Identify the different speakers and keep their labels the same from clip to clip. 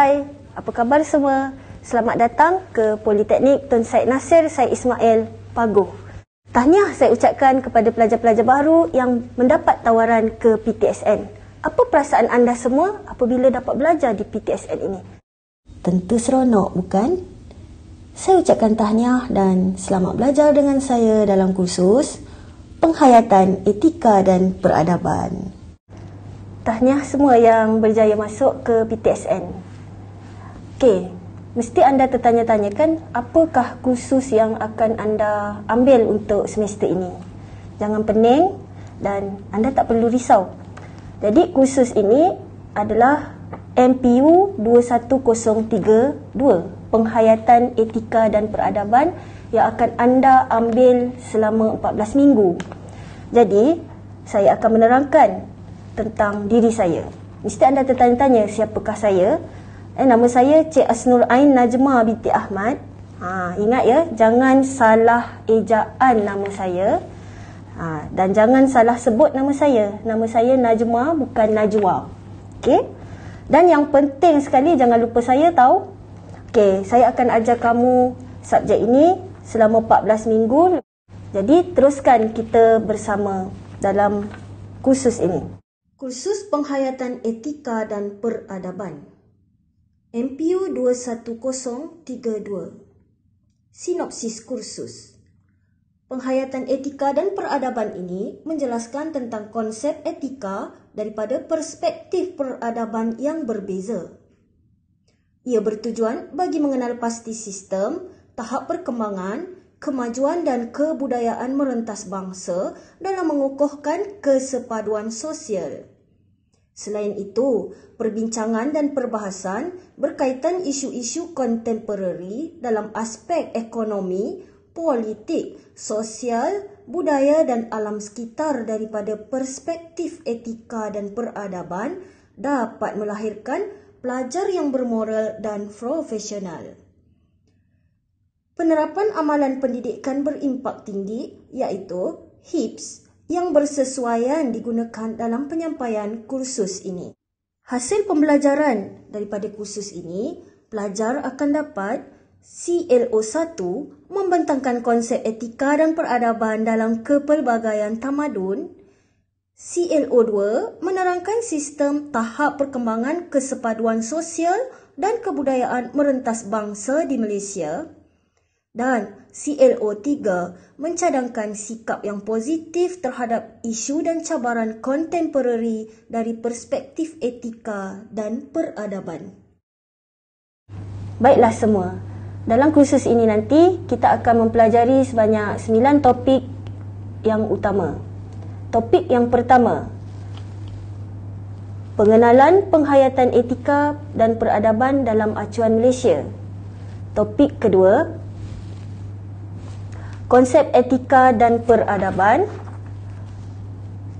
Speaker 1: Hai, apa khabar semua? Selamat datang ke Politeknik Tun Said Nasir Said Ismail, Pagoh. Tahniah saya ucapkan kepada pelajar-pelajar baru yang mendapat tawaran ke PTSN. Apa perasaan anda semua apabila dapat belajar di PTSN ini?
Speaker 2: Tentu seronok, bukan? Saya ucapkan tahniah dan selamat belajar dengan saya dalam kursus Penghayatan Etika dan Peradaban.
Speaker 1: Tahniah semua yang berjaya masuk ke PTSN. Okey, mesti anda tertanya-tanya kan apakah kursus yang akan anda ambil untuk semester ini? Jangan pening dan anda tak perlu risau. Jadi kursus ini adalah MPU 21032, Penghayatan Etika dan Peradaban yang akan anda ambil selama 14 minggu. Jadi, saya akan menerangkan tentang diri saya. Mesti anda tertanya-tanya siapakah saya? Eh, nama saya Cik Asnur Ain Najma binti Ahmad. Ha, ingat ya, jangan salah ejaan nama saya. Ha, dan jangan salah sebut nama saya. Nama saya Najma bukan Najwa. Okey? Dan yang penting sekali jangan lupa saya tahu. Okey, saya akan ajar kamu subjek ini selama 14 minggu. Jadi teruskan kita bersama dalam kursus ini.
Speaker 2: Kursus Penghayatan Etika dan Peradaban MPU 21032 Sinopsis kursus Penghayatan etika dan peradaban ini menjelaskan tentang konsep etika daripada perspektif peradaban yang berbeza. Ia bertujuan bagi mengenal pasti sistem, tahap perkembangan, kemajuan dan kebudayaan merentas bangsa dalam mengukuhkan kesepaduan sosial. Selain itu, perbincangan dan perbahasan berkaitan isu-isu kontemporari dalam aspek ekonomi, politik, sosial, budaya dan alam sekitar daripada perspektif etika dan peradaban dapat melahirkan pelajar yang bermoral dan profesional. Penerapan amalan pendidikan berimpak tinggi iaitu HIPS yang bersesuaian digunakan dalam penyampaian kursus ini. Hasil pembelajaran daripada kursus ini, pelajar akan dapat CLO1 membentangkan konsep etika dan peradaban dalam kepelbagaian tamadun, CLO2 menerangkan sistem tahap perkembangan kesepaduan sosial dan kebudayaan merentas bangsa di Malaysia, dan CLO3 mencadangkan sikap yang positif terhadap isu dan cabaran kontemporari dari perspektif etika dan peradaban.
Speaker 1: Baiklah semua, dalam kursus ini nanti kita akan mempelajari sebanyak 9 topik yang utama. Topik yang pertama, pengenalan penghayatan etika dan peradaban dalam acuan Malaysia. Topik kedua, konsep etika dan peradaban.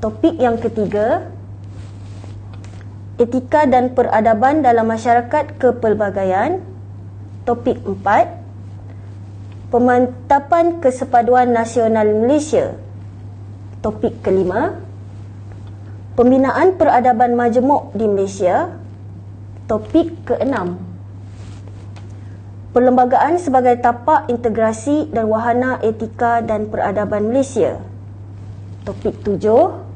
Speaker 1: Topik yang ketiga, etika dan peradaban dalam masyarakat kepelbagaian. Topik empat, pemantapan kesepaduan nasional Malaysia. Topik kelima, pembinaan peradaban majmuk di Malaysia. Topik keenam, Perlembagaan sebagai tapak integrasi dan wahana etika dan peradaban Malaysia. Topik tujuh,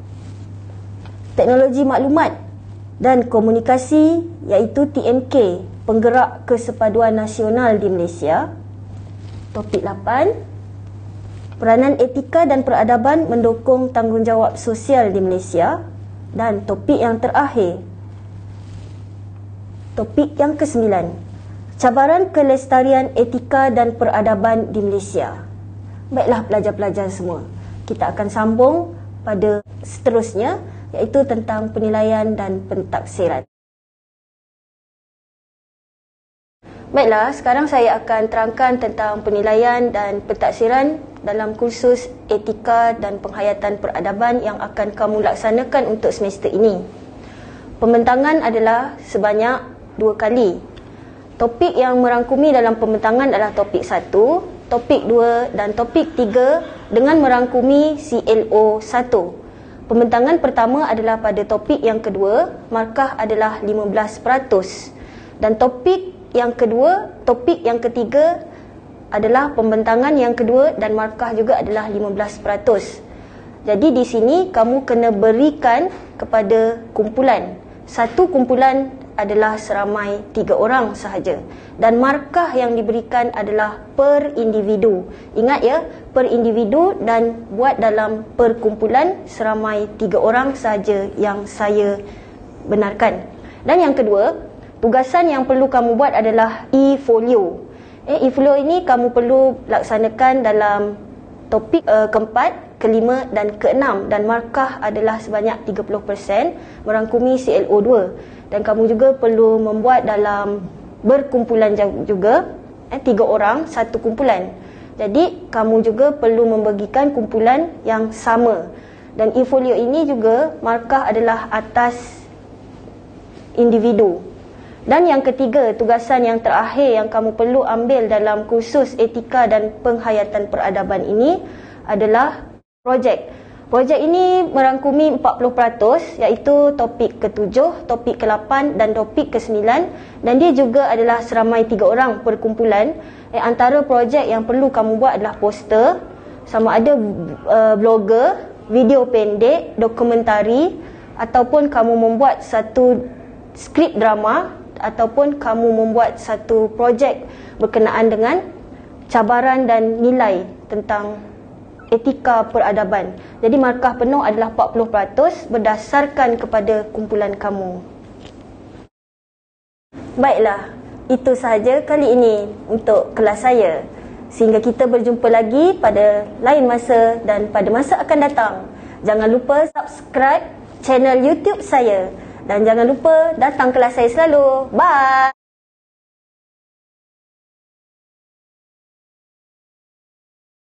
Speaker 1: Teknologi maklumat dan komunikasi iaitu TMK, penggerak kesepaduan nasional di Malaysia. Topik lapan, Peranan etika dan peradaban mendukung tanggungjawab sosial di Malaysia. Dan topik yang terakhir, topik yang kesembilan, cabaran kelestarian etika dan peradaban di Malaysia. Baiklah pelajar-pelajar semua, kita akan sambung pada seterusnya iaitu tentang penilaian dan pentaksiran. Baiklah, sekarang saya akan terangkan tentang penilaian dan pentaksiran dalam kursus etika dan penghayatan peradaban yang akan kamu laksanakan untuk semester ini. Pembentangan adalah sebanyak dua kali Topik yang merangkumi dalam pembentangan adalah topik 1, topik 2 dan topik 3 dengan merangkumi CLO 1. Pembentangan pertama adalah pada topik yang kedua, markah adalah 15%. Dan topik yang kedua, topik yang ketiga adalah pembentangan yang kedua dan markah juga adalah 15%. Jadi di sini kamu kena berikan kepada kumpulan. Satu kumpulan adalah seramai tiga orang sahaja dan markah yang diberikan adalah per individu. Ingat ya, per individu dan buat dalam perkumpulan seramai tiga orang sahaja yang saya benarkan. Dan yang kedua, tugasan yang perlu kamu buat adalah e-folio. Eh, e-folio ini kamu perlu laksanakan dalam topik uh, keempat, kelima dan keenam dan markah adalah sebanyak 30% merangkumi CLO2 dan kamu juga perlu membuat dalam berkumpulan juga eh, tiga orang satu kumpulan. Jadi kamu juga perlu membagikan kumpulan yang sama. Dan e-folio ini juga markah adalah atas individu. Dan yang ketiga tugasan yang terakhir yang kamu perlu ambil dalam kursus etika dan penghayatan peradaban ini adalah projek Projek ini merangkumi 40% iaitu topik ke-7, topik ke-8 dan topik ke-9 dan dia juga adalah seramai 3 orang perkumpulan. Eh, antara projek yang perlu kamu buat adalah poster, sama ada uh, blogger, video pendek, dokumentari ataupun kamu membuat satu skrip drama ataupun kamu membuat satu projek berkenaan dengan cabaran dan nilai tentang etika peradaban. Jadi markah penuh adalah 40% berdasarkan kepada kumpulan kamu. Baiklah, itu sahaja kali ini untuk kelas saya. Sehingga kita berjumpa lagi pada lain masa dan pada masa akan datang. Jangan lupa subscribe channel YouTube saya dan jangan lupa datang kelas saya selalu. Bye.